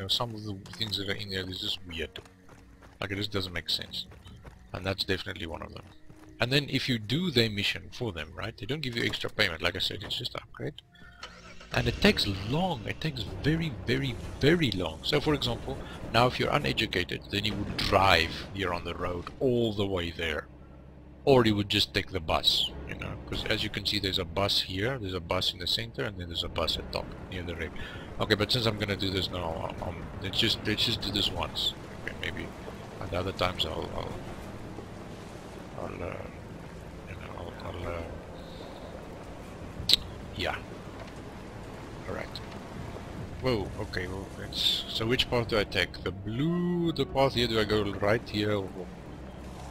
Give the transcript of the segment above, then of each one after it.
know, some of the things that are in there, is just weird. Like, it just doesn't make sense. And that's definitely one of them. And then if you do their mission for them, right, they don't give you extra payment. Like I said, it's just upgrade. And it takes long. It takes very, very, very long. So, for example, now if you're uneducated, then you would drive here on the road all the way there. Or you would just take the bus, you know, because as you can see there's a bus here, there's a bus in the center, and then there's a bus at top, near the rim. Okay, but since I'm gonna do this now, um, let's just let's just do this once. Okay, maybe at other times I'll I'll, I'll uh, you know I'll, I'll uh, yeah. All right. Whoa. Okay. Well, so which path do I take? The blue, the path here. Do I go right here or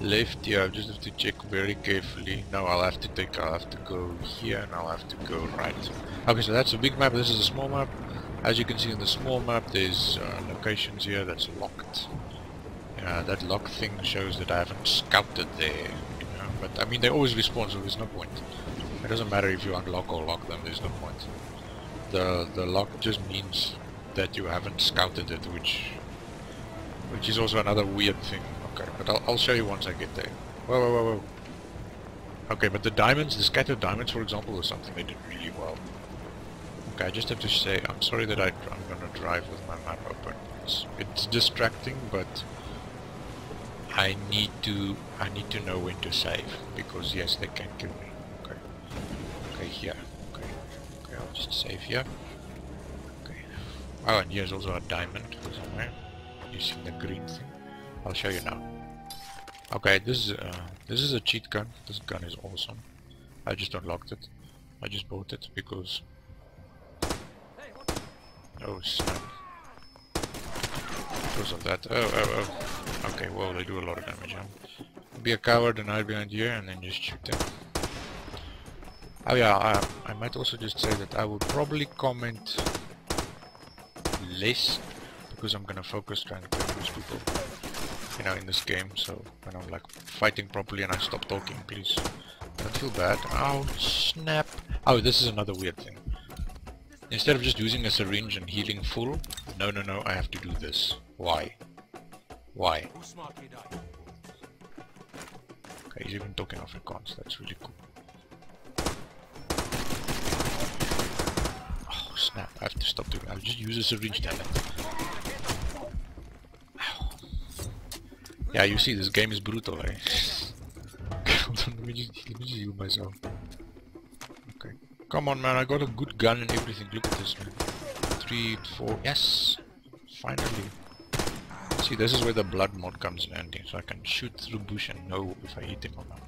left here? I just have to check very carefully. Now I'll have to take. I'll have to go here, and I'll have to go right. Okay, so that's a big map. This is a small map. As you can see in the small map, there's uh, locations here that's locked. Uh, that lock thing shows that I haven't scouted there, you know. But I mean, they always respawn, so there's no point. It doesn't matter if you unlock or lock them. There's no point. The the lock just means that you haven't scouted it, which which is also another weird thing. Okay, but I'll, I'll show you once I get there. Whoa, whoa, whoa, whoa. Okay, but the diamonds, the scattered diamonds, for example, was something they did really well. Okay, I just have to say, I'm sorry that I, I'm gonna drive with my map open. It's, it's distracting, but I need to I need to know when to save because yes, they can kill me. Okay, okay, here. Okay, okay, I'll just save here. Okay. Oh, and here's also a diamond somewhere. You see the green thing? I'll show you now. Okay, this is uh, this is a cheat gun. This gun is awesome. I just unlocked it. I just bought it because Oh snap. Because of that. Oh, oh, oh. Okay, well, they do a lot of damage. Huh? Be a coward and hide behind here and then just shoot them. Oh yeah, I, I might also just say that I will probably comment less because I'm gonna focus trying to kill those people you know in this game so when I'm like fighting properly and I stop talking please don't feel bad oh snap oh this is another weird thing Instead of just using a syringe and healing full, no, no, no, I have to do this. Why? Why? Okay, he's even talking Afrikaans, that's really cool. Oh, snap, I have to stop doing. I'll just use a syringe, damn it. Yeah, you see, this game is brutal, eh? Let me just, heal myself. Okay. Come on man, I got a good gun and everything. Look at this man. Three, four, yes! Finally. See, this is where the blood mod comes in handy. So I can shoot through bush and know if I hit him or not.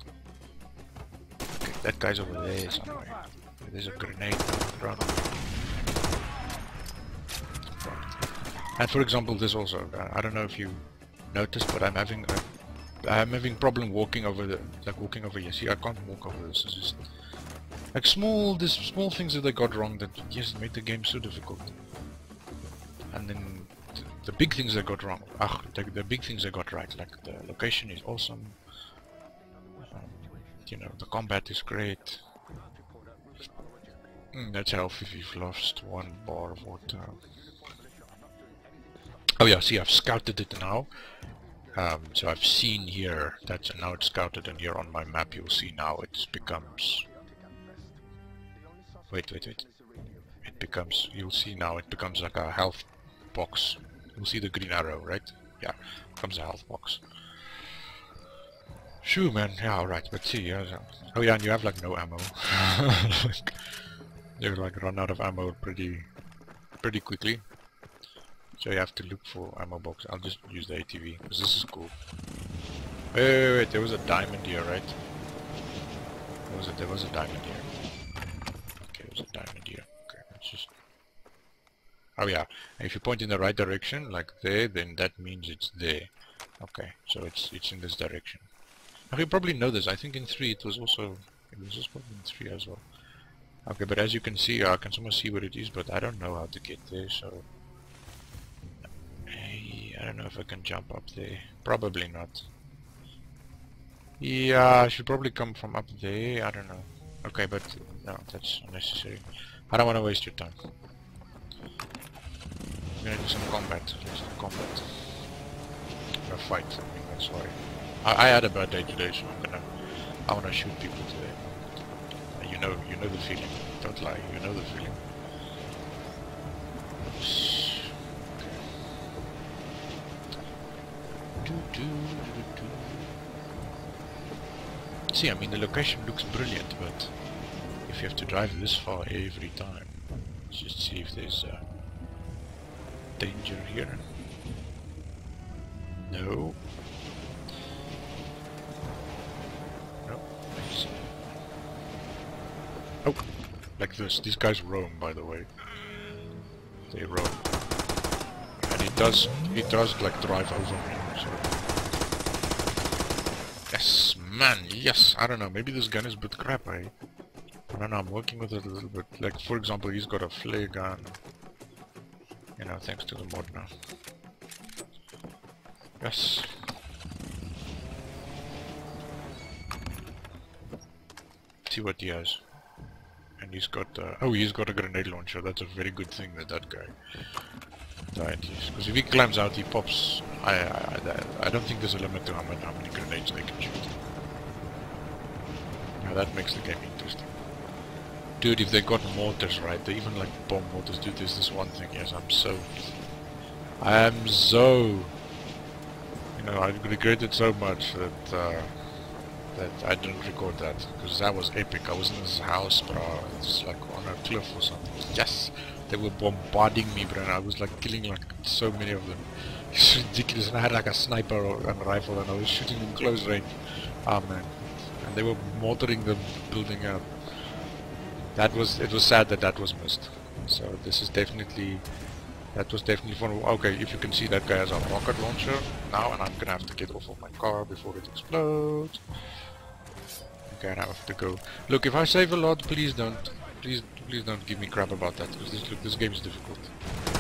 Okay, that guy's over there somewhere. There's a grenade. Run. And for example, this also. Uh, I don't know if you noticed, but I'm having a, I'm having problem walking over the like walking over here. See, I can't walk over this. It's just like small, this small things that they got wrong that just made the game so difficult. And then th the big things they got wrong. Ah, the, the, big things they got right. Like the location is awesome. Um, you know, the combat is great. Mm, that's healthy if you've lost one bar of water. Oh yeah, see I've scouted it now. Um, so I've seen here, that's now it's scouted and here on my map you'll see now it becomes Wait, wait, wait. It becomes, you'll see now, it becomes like a health box. You'll see the green arrow, right? Yeah, comes a health box. Shoo, man. Yeah, alright, but see, yeah. Oh yeah, and you have like no ammo. like, you like run out of ammo pretty, pretty quickly. So you have to look for ammo box. I'll just use the ATV, because this is cool. Wait, wait, wait, there was a diamond here, right? There was a, there was a diamond here Okay, there's a diamond here. Okay, let's just... Oh yeah, if you point in the right direction, like there, then that means it's there. Okay, so it's it's in this direction. Now you probably know this. I think in 3 it was also... It was also probably in 3 as well. Okay, but as you can see, I can somewhat see what it is, but I don't know how to get there, so... I don't know if I can jump up there. Probably not. Yeah, I should probably come from up there, I don't know. Okay, but no, that's unnecessary. I don't want to waste your time. I'm gonna do some combat. Do some combat. A fight. I mean, that's why. I, I had a bad day today, so I'm gonna. I wanna shoot people today. You know, you know the feeling. Don't lie. You know the feeling. Oops. Do, do, do, do. See, I mean, the location looks brilliant, but if you have to drive this far every time, let's just see if there's uh, danger here. No. Oh, like this. These guys roam, by the way. They roam. And it does, it does like drive over me. Yes, man, yes. I don't know, maybe this gun is a bit crap, eh? I don't know, I'm working with it a little bit. Like, for example, he's got a flare gun. You know, thanks to the mod now. Yes. See what he has. And he's got, uh, oh, he's got a grenade launcher. That's a very good thing that that guy died. Because if he climbs out, he pops. I, I, I, I don't think there's a limit to how many, how many grenades they can shoot. Now that makes the game interesting. Dude, if they got mortars right, they even like bomb mortars. Dude, there's this one thing. Yes, I'm so. I am so. You know, I regret it so much that. Uh, that I didn't record that because that was epic. I was in this house, bro. It's like on a cliff or something. Yes, they were bombarding me, bro. I was like killing like so many of them. It's ridiculous. And I had like a sniper or and a rifle, and I was shooting them close range. Ah man, and they were mortaring the building up. That was it. Was sad that that was missed. So this is definitely. That was definitely fun. Okay, if you can see that guy has a rocket launcher now, and I'm gonna have to get off of my car before it explodes. Okay, I have to go. Look, if I save a lot, please don't, please, please don't give me crap about that, because this, this game is difficult.